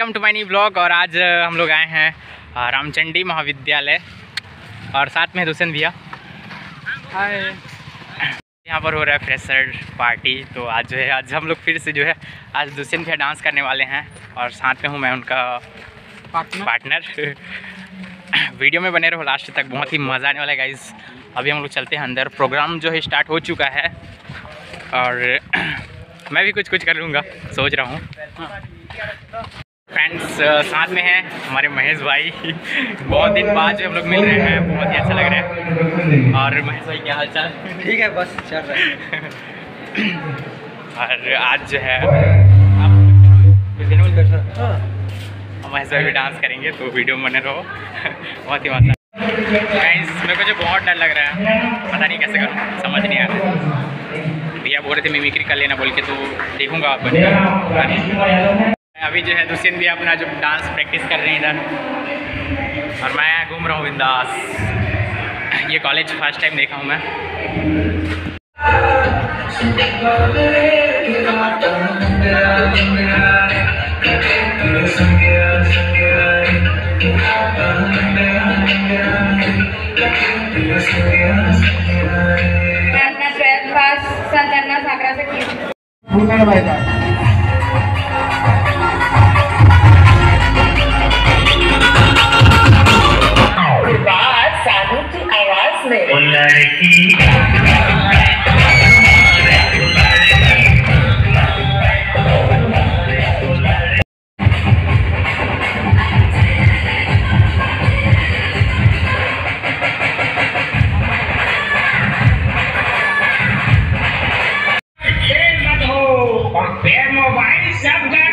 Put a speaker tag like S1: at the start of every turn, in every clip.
S1: Welcome to my new blog और आज हम लोग आए हैं रामचंडी महाविद्यालय और साथ में दुष्यंत भैया। हाय। यहाँ पर हो रहा है फ्रेशर पार्टी तो आज जो है आज हम लोग फिर से जो है आज दुष्यंत भैया डांस करने वाले हैं और साथ में हूँ मैं उनका पार्टनर। वीडियो में बने रहो लास्ट तक बहुत ही मज़ा आने वाला है गाइज़ अभी हम लोग चलते हैं अंदर प्रोग्राम जो है स्टार्ट हो चुका है और मैं भी कुछ कुछ कर लूँगा सोच रहा हूँ। फ्रेंड्स साथ में हैं हमारे महेश भाई। बहुत दिन बाद जो हम लोग मिल रहे हैं बहुत ही अच्छा लग रहा है। और महेश भाई क्या हाल चाल
S2: ठीक है बस चल रहा है।
S1: और आज जो है
S2: हाँ।
S1: हम महेश भाई भी डांस करेंगे तो वीडियो में बने रहो। बहुत ही मज़ा गाइस मेरे को जो बहुत डर लग रहा है पता नहीं कैसे करूँ समझ नहीं आ रहा भैया बोल रहे थे मिमिक्री कर लेना बोल के तो देखूँगा आप बनेगा अभी जो है दुष्यंत भी अपना जो डांस प्रैक्टिस कर रहे हैं इधर। और मैं घूम रहा हूँ बिंदास। ये कॉलेज फ़र्स्ट टाइम देखा हूँ मैं।
S3: त्यांना ट्वेल्थ पास त्यांना साखराचं केक
S4: मोबाइल सब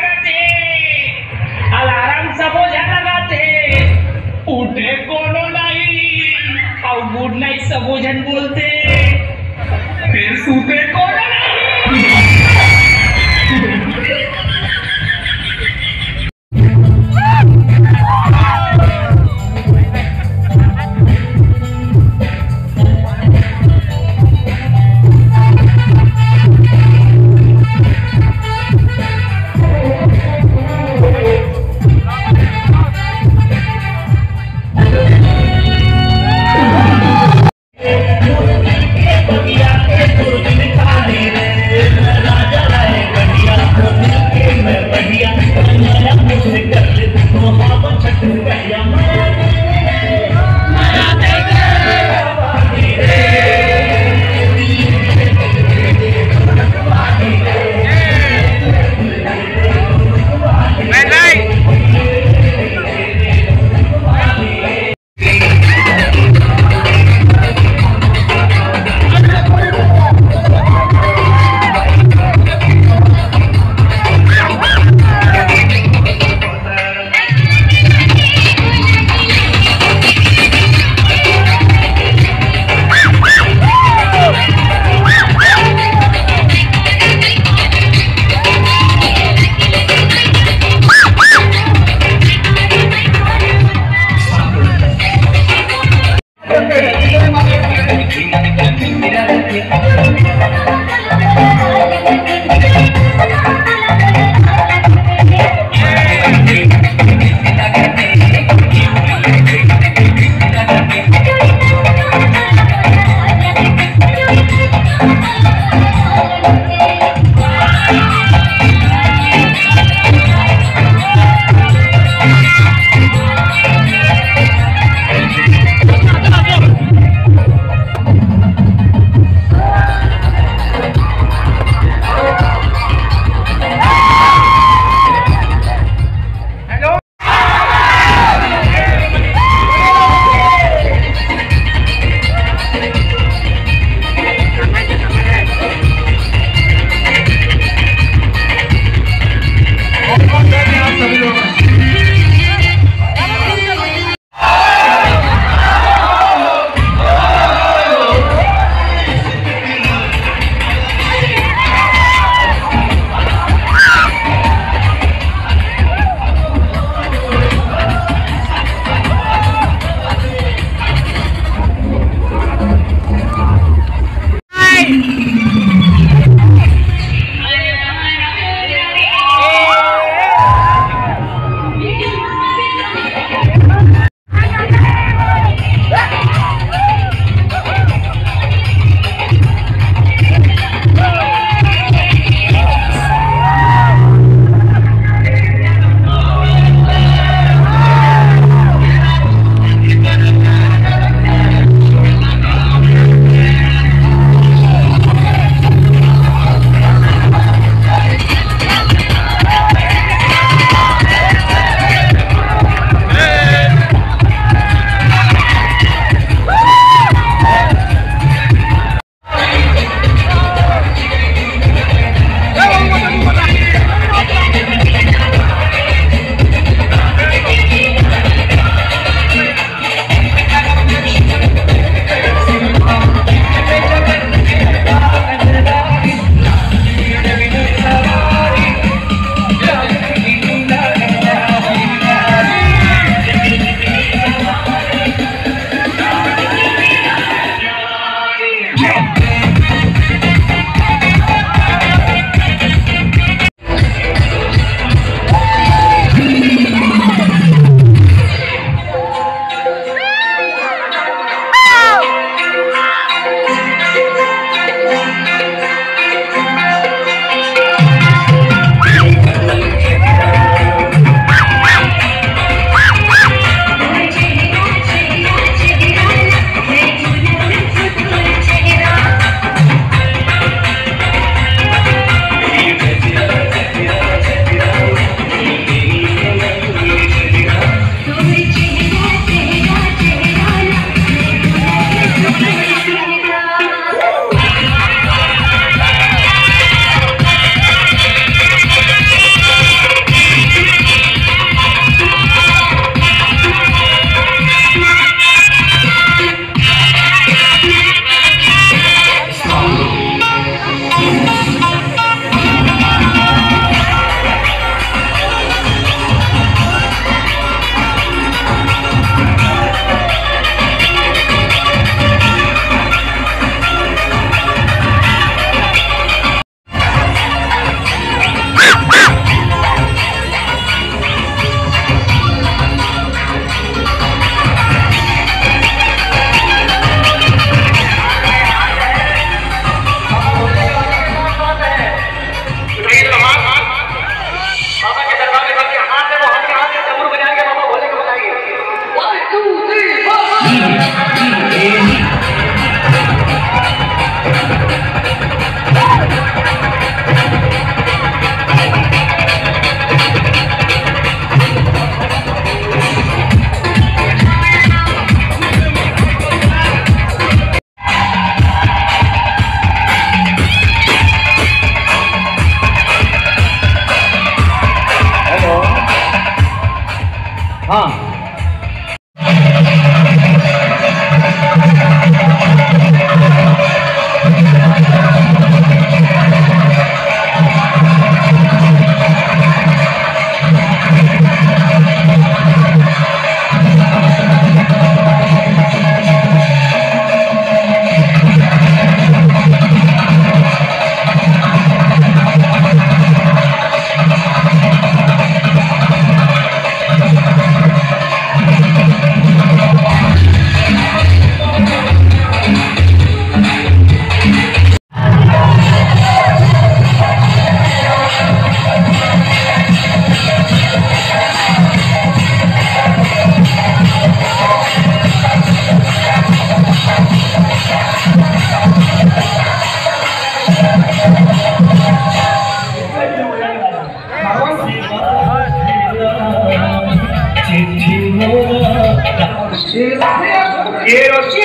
S4: quiero